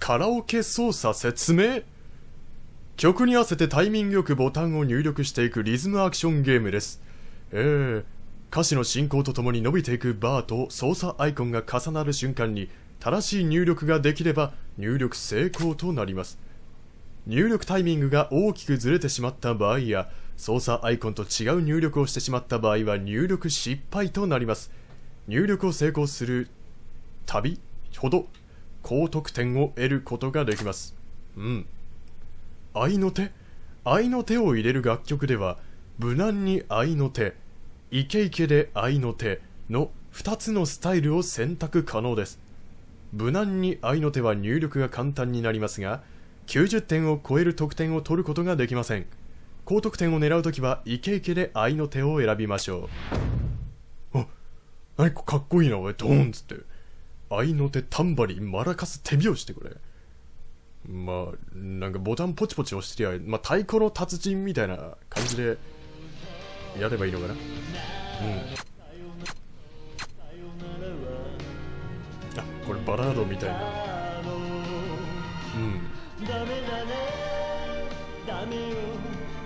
カラオケ操作説明？曲に合わせてタイミングよくボタンを入力していくリズムアクションゲームです。えー、歌詞の進行とともに伸びていくバーと操作アイコンが重なる瞬間に正しい入力ができれば入力成功となります。入力タイミングが大きくずれてしまった場合や操作アイコンと違う入力をしてしまった場合は入力失敗となります。入力を成功する旅ほど高得点を得ることができます。うん。愛の手？愛の手を入れる楽曲では無難に愛の手イケイケで愛の手の2つのスタイルを選択可能です。無難に愛の手は入力が簡単になりますが90点を超える得点を取ることができません。高得点を狙うときはイケイケで愛の手を選びましょう。あ何かかっこいいなおいドーンっつって。愛の手タンバリンマラカス手拍子ってこれまあ、なんかボタンポチポチ押してりゃ、まあ、太鼓の達人みたいな感じでやればいいのかな？うん。あ、これバラードみたいな。うん。ダメだねダメよ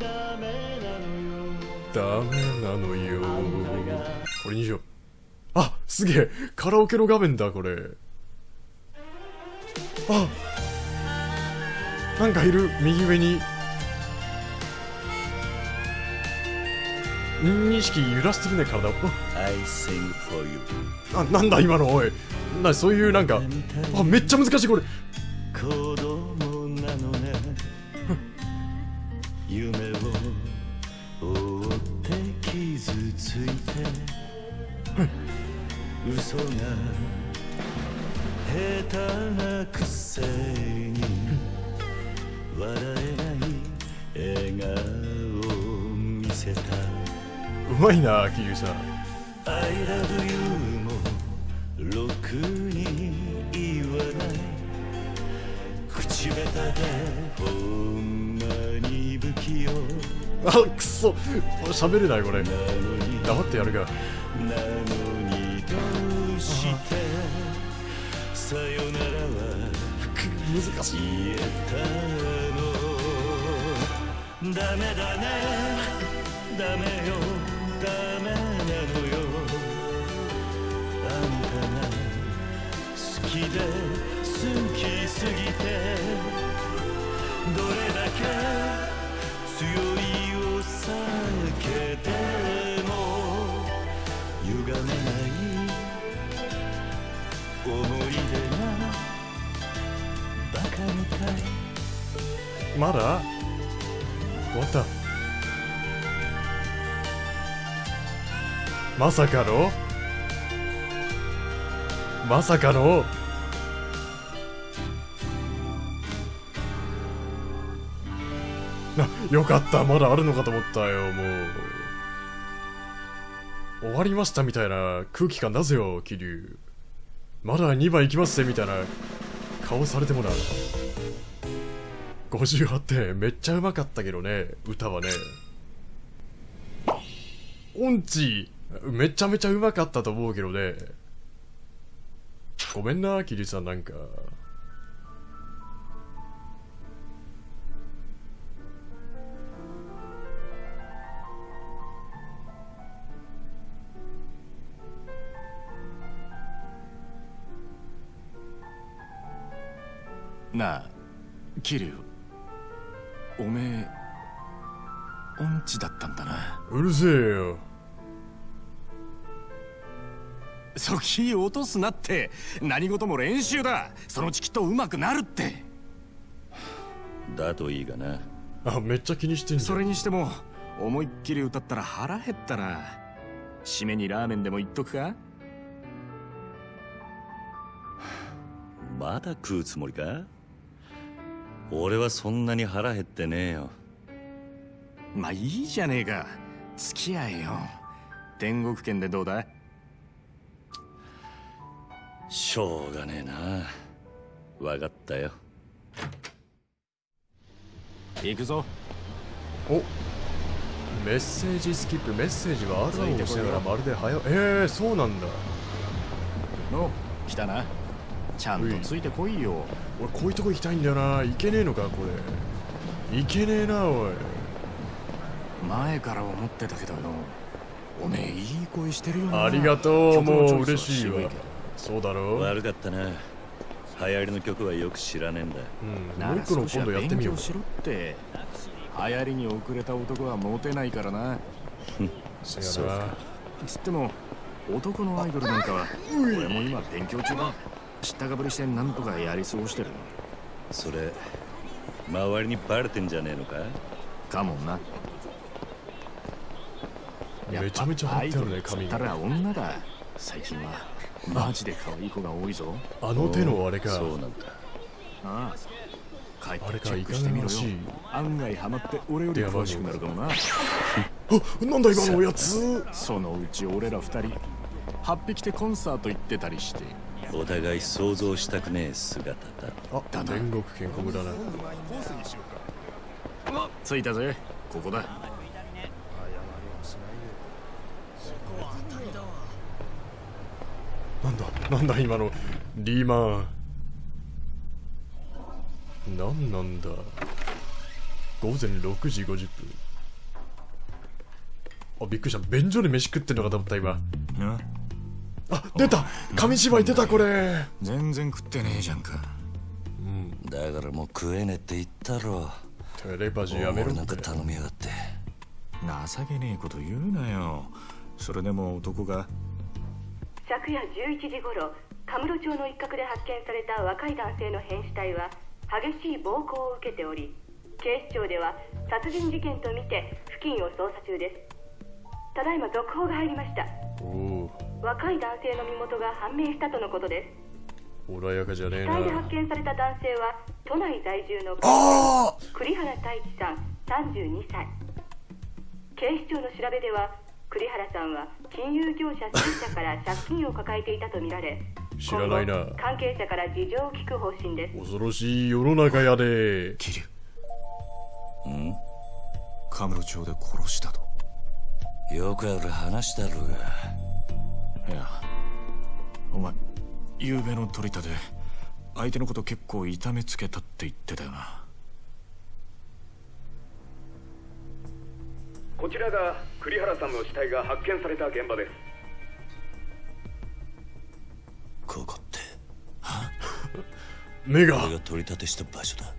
ダメなのよダメなのよ。これにしよう。あ、すげえカラオケの画面だ、これ。あなんかいる右上に。2匹揺らしてるね体を。あ。なんだ今のおい。なそういうなんかあめっちゃ難しいこれ。子供なのね。夢を追って傷ついて嘘が下手なくせに笑えない笑顔を見せた。うまいな桐生さん。I love you もろくに言わない。口下手でほんまに不器用。あくそ。喋れないこれ。黙ってやるがなのさよならは難しい言えたのダメだね。ダメよ。ダメなのよ。あんたが好きで好きすぎてどれだけ強いお酒でも歪めない思い出がバカみたい。まだ？終わった。まさかの？まさかの？よかった。まだあるのかと思ったよもう。終わりましたみたいな空気感出せよ桐生まだ2番いきますぜみたいな顔されてもらう。58点めっちゃうまかったけどね歌はね。音痴めちゃめちゃうまかったと思うけどね。ごめんなキリさんなんか。なあ桐生。おめえ音痴だったんだな。うるせえよ。そき落とすなって。何事も練習だ。そのうちきっと上手くなるって。だといいがな。あめっちゃ気にしてんそれにしても思いっきり歌ったら腹減ったな締めにラーメンでも言っとくか？まだ食うつもりか？俺はそんなに腹減ってねえよ。まあいいじゃねえか。付き合えよ。天国圏でどうだ？しょうがねえな。分かったよ。行くぞ。お。メッセージスキップ。メッセージは R を押しながらまるで早えー、そうなんだ。の来たなちゃんとついてこいよ。俺こういうとこ行きたいんだよな。いけねえのかこれ。いけねえなおい。前から思ってたけどよ。おめえいい声してるよな。ありがとうもう嬉しいわ。渋けど。そうだろ？う悪かったな。流行りの曲はよく知らねえんだ。うん。もう一個の今度やってみよう。勉強しろって。流行りに遅れた男はモテないからな。そうやなつっても男のアイドルなんかは俺も今勉強中だ知ったかぶりしてなんとかやり過ごしてる。それ周りにバレてんじゃねえのか？かもな。めちゃめちゃ貼ってあるね髪が。たら女だ。最近は。マジで可愛い子が多いぞ。あの手のあれか。そうなんだ。ああ。帰っあれかてチェックしてみろよ。案外ハマって俺より詳しくなるかもな。あなんだ今のおやつ。そのうち俺ら二人8匹でコンサート行ってたりしてお互い想像したくねえ姿だ。あ天国建国だ。な着いたぜ。ここだ。なんだなんだ今のリーマン。なんなんだ。午前6時50分。あびっくりした。便所で飯食ってんのかと思った今出た。紙芝居出たこれ。全然食ってねえじゃんか。だからもう食えねえって言ったろ。テレパシーやめろ俺なんか頼みやがって。情けねえこと言うなよ。それでも男が。昨夜11時頃カムロ町の一角で発見された若い男性の変死体は激しい暴行を受けており警視庁では殺人事件とみて付近を捜査中です。ただいま続報が入りました。おお若い男性の身元が判明したとのことです。穏やかじゃねえ死体でな発見された男性は都内在住のあ栗原太一さん32歳。警視庁の調べでは栗原さんは金融業者3社から借金を抱えていたとみられ知らないな。今後関係者から事情を聞く方針です。恐ろしい世の中やで。桐生。ん？カムロ町で殺したと。よくある話だろうがいや。お前昨べの取り立て相手のこと結構痛めつけたって言ってたよな。こちらが栗原さんの死体が発見された現場です。ここって。目が。俺が取り立てした場所だ。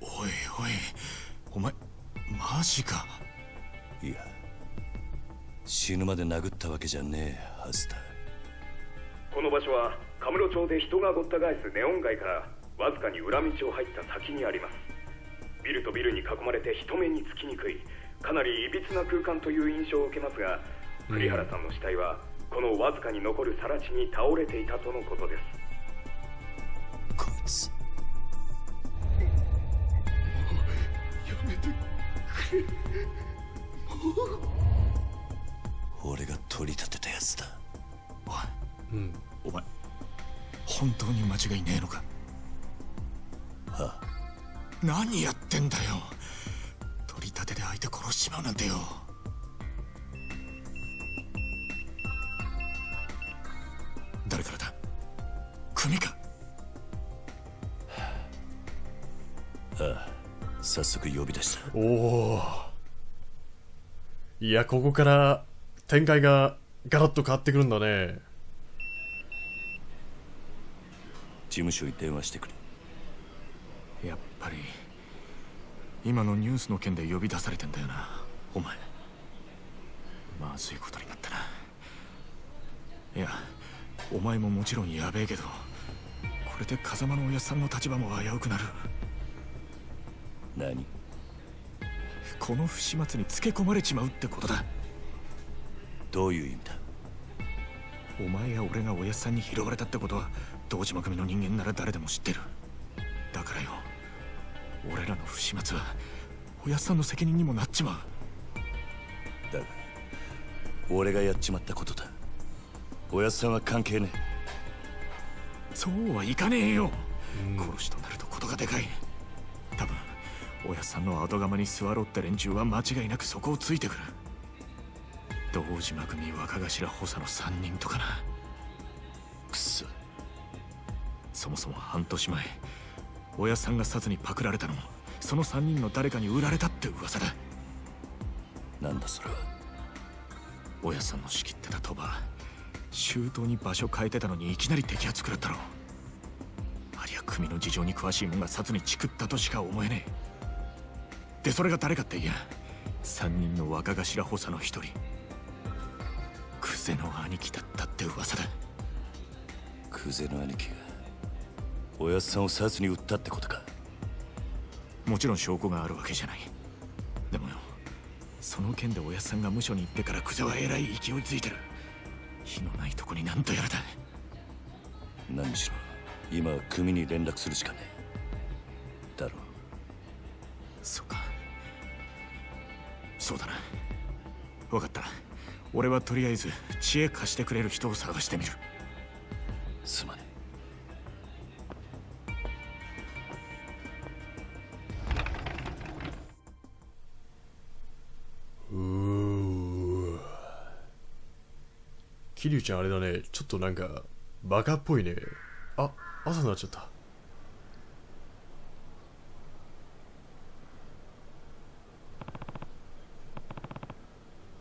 おいおい。お前マジか。いや死ぬまで殴ったわけじゃねえはずだこの場所はカムロ町で人がごった返すネオン街からわずかに裏道を入った先にあります。ビルとビルに囲まれて人目につきにくいかなりいびつな空間という印象を受けますが栗原さんの死体はこのわずかに残る更地に倒れていたとのことです。こいつ。俺が取り立てたやつだうん。お前本当に間違いねえのか？は何やってんだよ。取り立てで相手殺しちまうなんてよ。誰からだ？組か？早速呼び出した。おおいやここから展開がガラッと変わってくるんだね事務所に電話してくれ。やっぱり今のニュースの件で呼び出されてんだよな。お前。まずいことになったな。いやお前ももちろんやべえけどこれで風間のおやっさんの立場も危うくなる。何？この不始末につけ込まれちまうってことだ。どういう意味だ？お前や俺がおやっさんに拾われたってことは堂島組の人間なら誰でも知ってる。だからよ俺らの不始末はおやっさんの責任にもなっちまう。だが俺がやっちまったことだ。おやっさんは関係ねそうはいかねえよ、殺しとなるとことがでかい。多分おやっさんの後釜に座ろうって連中は間違いなくそこをついてくる。堂島組若頭補佐の3人とかなそそもそも半年前親さんが殺にパクられたのもその3人の誰かに売られたって噂だ。なんだそれは？親さんの仕切ってた鳥羽周到に場所変えてたのにいきなり摘発食らったろありゃ組の事情に詳しいもんが殺にチクったとしか思えねえ。でそれが誰かっていや3人の若頭補佐の一人。クゼの兄貴だったって噂だ。クゼの兄貴がおやっさんを殺に撃ったってことか。もちろん証拠があるわけじゃない。でもよその件でおやっさんが無所に行ってからクゼはえらい勢いついてる。火のないとこになんとやらだ。何にしろ今は組に連絡するしかねえ。だろそうか。そうだな。分かった。俺はとりあえず知恵貸してくれる人を探してみる。すまね桐生ちゃんあれだね。ちょっとなんかバカっぽいね。あ朝になっちゃった。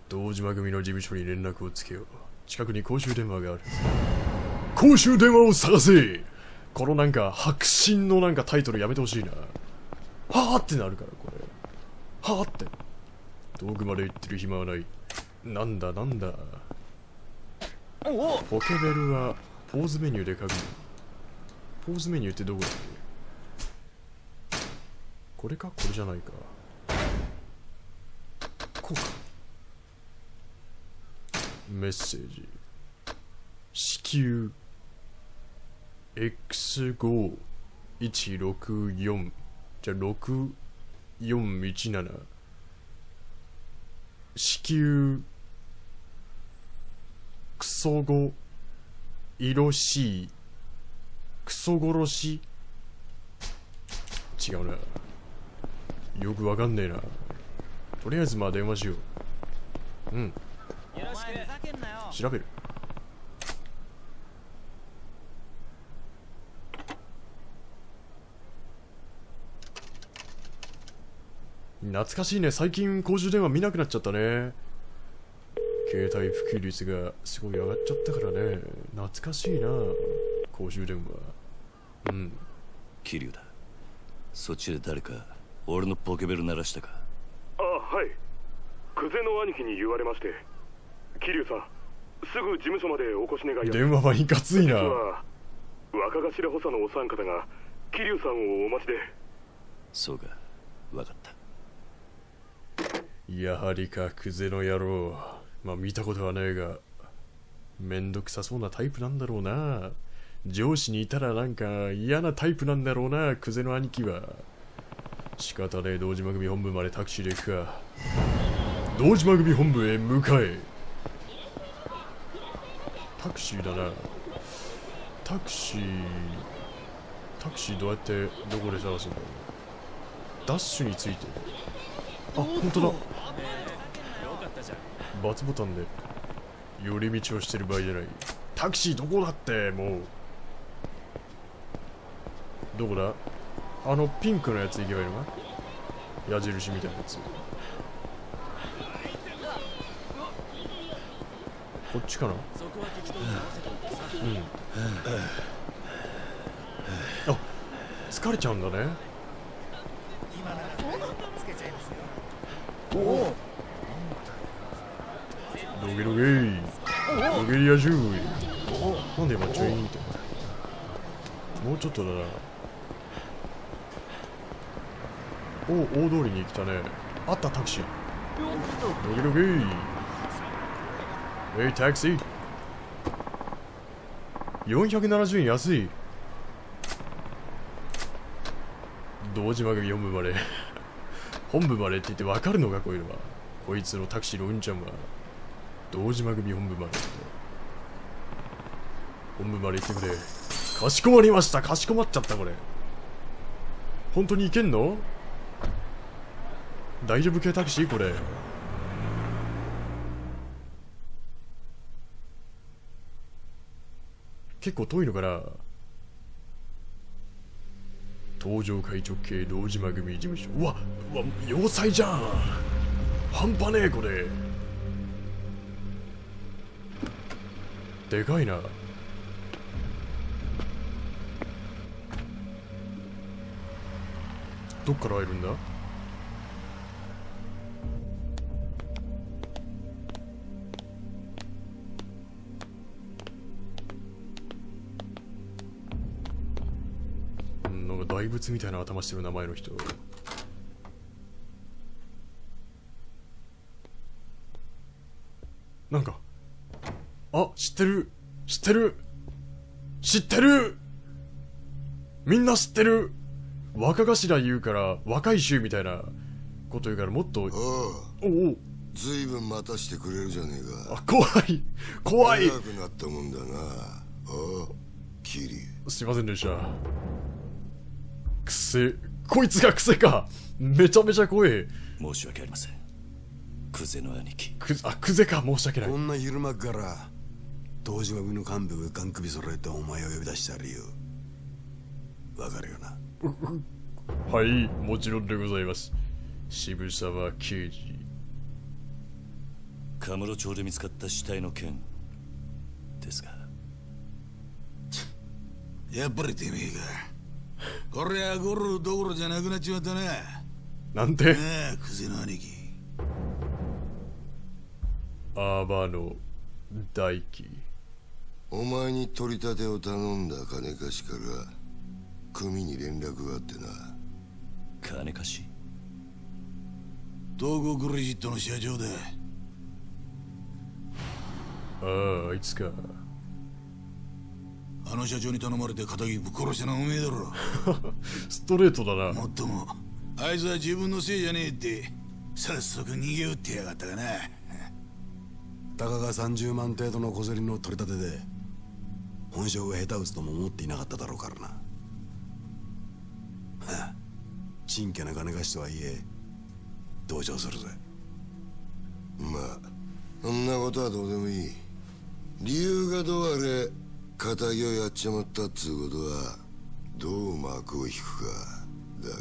堂島組の事務所に連絡をつけよう。近くに公衆電話がある。公衆電話を探せ。このなんか白真のなんかタイトルやめてほしいな。はあってなるからこれ。はあって。遠くまで行ってる暇はない。なんだなんだ。ポケベルはポーズメニューで確認ポーズメニューってどこだっけ？これか？これじゃないか。こうか。メッセージ。至急 X5164 じゃあ6417至急クソゴいろしいクソ殺し。違うな。よくわかんねえな。とりあえずまあ電話しよう。うん。調べる。懐かしいね。最近公衆電話見なくなっちゃったね。携帯普及率がすごい上がっちゃったからね。懐かしいな公衆電話。うん。桐生だ。そっちで誰か俺のポケベル鳴らしたか？あはい。久世の兄貴に言われまして。桐生さんすぐ事務所までお越し願い電話はいかついな。実は若頭補佐のお三方が桐生さんをお待ちで。そうか。分かった。やはりかクゼの野郎まあ見たことはないがめんどくさそうなタイプなんだろうな。上司にいたらなんか嫌なタイプなんだろうなクゼの兄貴は。仕方ねえ堂島組本部までタクシーで行くか。堂島組本部へ向かえ。タクシーだな。タクシータクシーどうやってどこで探すんだろう。ダッシュについて。あ本当だ。バツボタンで寄り道をしてる場合じゃない。タクシーどこだってもう。どこだ？あのピンクのやつ行けばいいのか？矢印みたいなやつ。こっちかな？うん。あ疲れちゃうんだねどけどけどけやしゅうなんで今チュイー。ンってもうちょっとだなお大通りに来たねあったタクシーどけどけえいタクシー470円安い。堂島組本部まで。本部までって言って分かるのかこういうのは。こいつのタクシーのうんちゃんは堂島組本部まで。本部まで行ってくれ。かしこまりました。かしこまっちゃったこれ。本当に行けんの？大丈夫系タクシー？これ。結構遠いのかな東上会直系堂島組事務所。うわうわ要塞じゃん。半端ねえこれ。でかいな。どっから入るんだ？なんか大仏みたいな頭してる名前の人。なんかあ知ってる。知ってる。知ってる。みんな知ってる。若頭言うから若い衆みたいなこと言うからもっと。おうおおずいぶん待たしてくれるじゃねえか。あ怖い。怖い。長くなったもんだな。おうキリ。すいませんでした。くせこいつがクセか。めちゃめちゃ怖え申し訳ありません。クゼの兄貴。くあクゼか。申し訳ない。こんな昼間っから東島組の幹部がガン首揃えてお前を呼び出した理由わかるよな？はいもちろんでございます。渋沢刑事。カムロ町で見つかった死体の件。ですが。やっぱりてめえか。こりゃゴルどころじゃなくなっちまったなななんて？あクゼの兄貴。アーバの大輝お前に取り立てを頼んだ金貸しから組に連絡があってな。金貸し？東郷クレジットの社長だ。あああいつか。あの社長に頼まれて仇ぶっ殺したのはおめえだろ。ストレートだな。もっともあいつは自分のせいじゃねえって早速逃げ打ってやがったがな。たかが30万程度の小銭の取り立てで本性が下手打つとも思っていなかっただろうからな。はあちんけな金貸しとはいえ同情するぜ。まあそんなことはどうでもいい。理由がどうあれ仇をやっちまったっつうことはどう幕を引くか。だが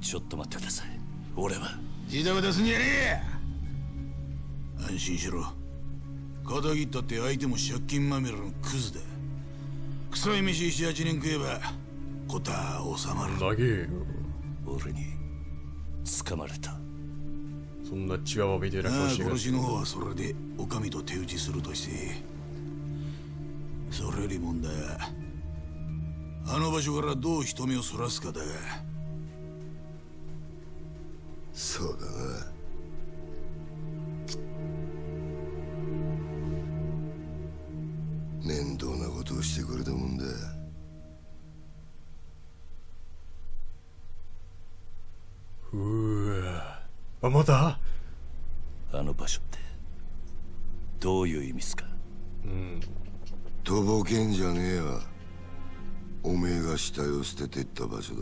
ちょっと待ってください。俺は。ジタバタすんじゃねえ！安心しろ。仇ったって相手も借金まみれのクズだ臭い飯78年食えばことは収まる。長えよ。俺に掴まれた。そんなチワワみたいなああ顔して殺しの方はそれでお上と手打ちするとして。それより問題はあの場所からどう人目をそらすかだ。が捨ててった場所だ。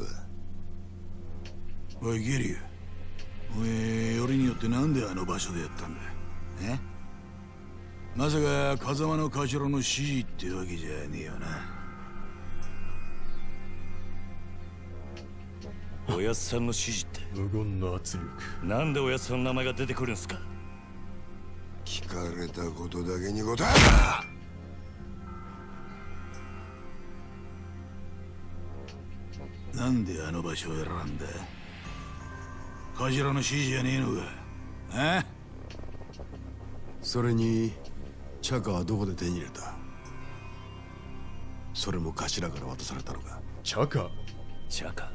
おいゲリ。ュおめえよりによってなんであの場所でやったんだ。え？まさか風間の頭の指示ってわけじゃねえよな。おやっさんの指示って？無言の圧力。なんでおやっさんの名前が出てくるんすか？聞かれたことだけに答えなんであの場所を選んだ？頭の指示じゃねえのか？あそれにチャカはどこで手に入れた？それも頭から渡されたのか？チャカ？チャカ。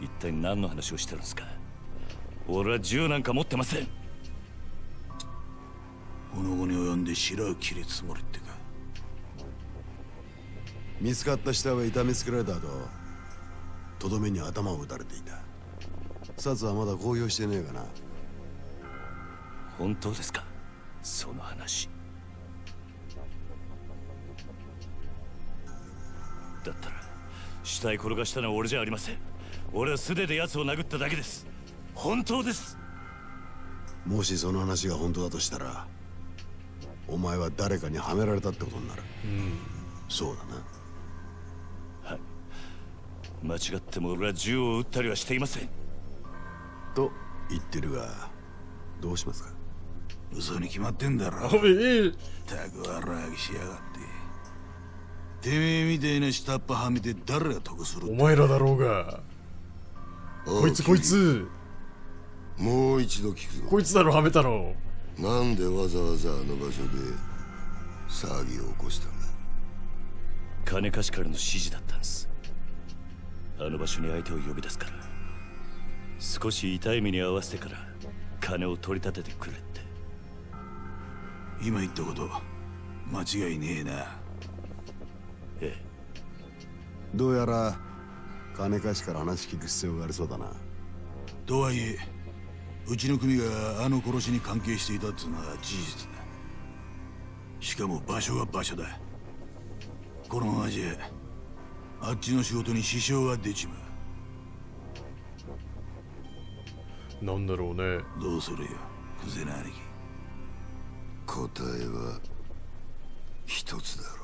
一体何の話をしてるんですか？俺は銃なんか持ってません。この後に及んで白を切るつもりってか見つかった死体は痛めつけられた後とどめに頭を打たれていた。札はまだ公表してねえかな。本当ですか？その話。だったら死体転がしたのは俺じゃありません。俺は素手で奴を殴っただけです。本当です。もしその話が本当だとしたらお前は誰かにはめられたってことになる。うん。そうだな間違っても俺は銃を撃ったりはしていません。と言ってるがどうしますか？嘘に決まってんだろ。たく悪あぎしやがって。てめえみたいな下っ端はめて誰が得するお前らだろうが。こいつこいつ。もう一度聞くぞ。こいつだろはめたのなんでわざわざあの場所で騒ぎを起こしたんだ？金貸しからの指示だあの場所に相手を呼び出すから。少し痛い目に合わせてから金を取り立ててくれって。今言ったこと間違いねえな。ええ。どうやら金貸しから話聞く必要がありそうだな。とはいえうちの組があの殺しに関係していたっつうのは事実だ。しかも場所が場所だ。このままじゃあっちの仕事に支障が出ちまう。なんだろうね。どうするよ。クゼナ兄貴答えは一つだ。